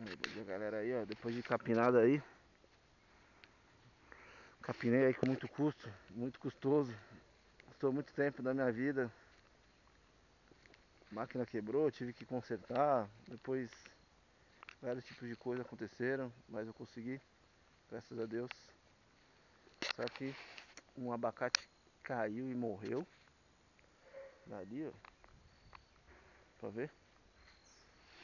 Bom dia galera aí, ó. Depois de capinada aí. Capinei aí com muito custo, muito custoso. Custou muito tempo da minha vida. A máquina quebrou, tive que consertar. Depois vários tipos de coisas aconteceram, mas eu consegui, graças a Deus. Só que um abacate caiu e morreu. Dali, ó. Pra ver?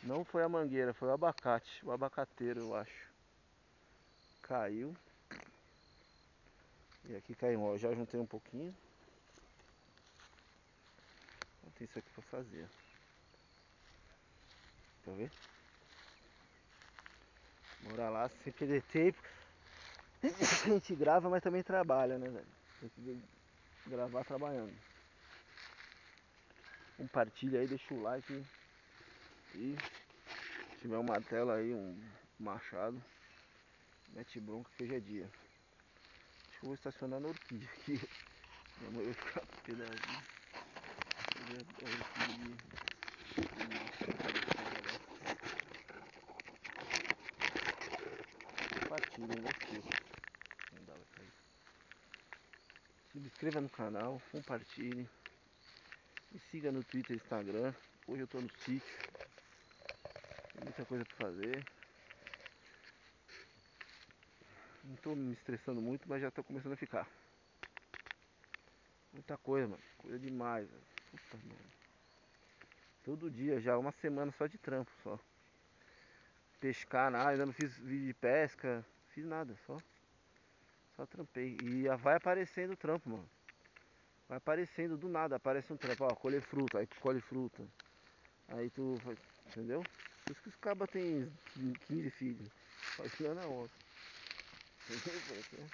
Não foi a mangueira, foi o abacate, o abacateiro eu acho. Caiu. E aqui caiu, ó, já juntei um pouquinho. Tem isso aqui pra fazer. Tá vendo? Bora lá sem perder tempo. A gente grava, mas também trabalha, né, velho? Tem que gravar trabalhando. Compartilha aí, deixa o like. E se tiver uma tela aí, um machado, mete bronca que hoje é dia. Acho que eu vou estacionar na orquídea aqui. Minha mãe vai ficar pedazinho. Compartilhem, gostei. Não dá, vai cair. Se inscreva no canal, compartilhe. Me siga no Twitter e Instagram. Hoje eu tô no sítio. Muita coisa pra fazer. Não tô me estressando muito, mas já tô começando a ficar. Muita coisa, mano. Coisa demais, velho. Puta. Todo dia já, uma semana só de trampo só. Pescar nada, ainda não fiz vídeo de pesca, fiz nada, só. Só trampei. E vai aparecendo o trampo, mano. Vai aparecendo do nada, aparece um trampo, ó, colher fruta, aí tu colhe fruta. Aí tu entendeu? Por isso que os cabas tem 15 filhos. Faz na onça. Entendeu?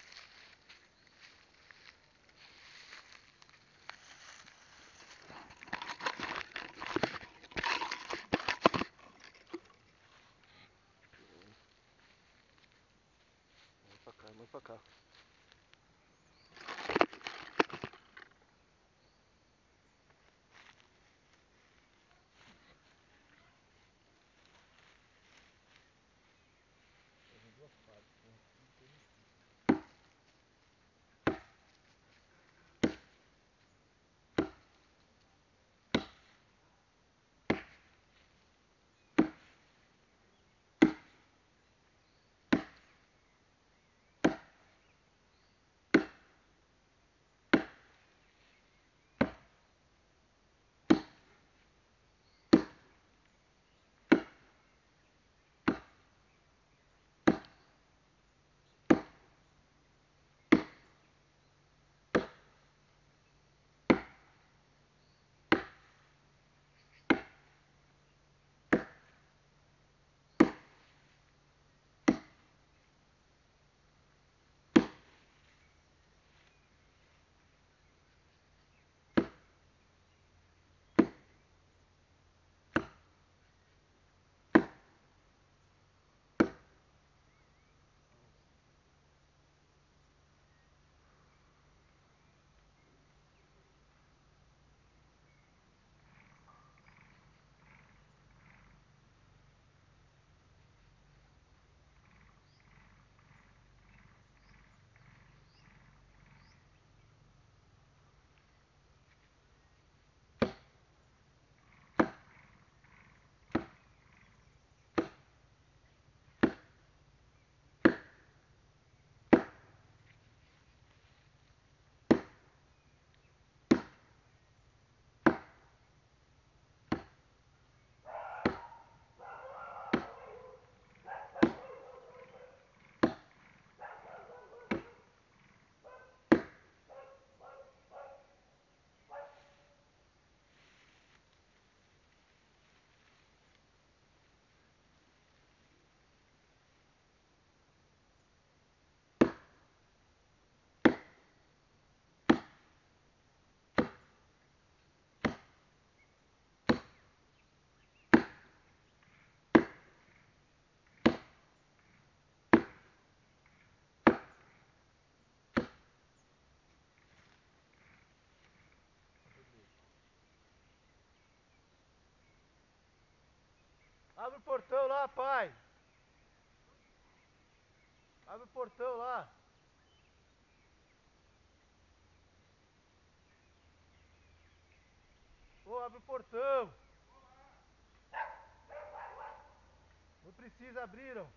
o portão lá, pai. Abre o portão lá. Ô, oh, abre o portão. Não precisa, abriram.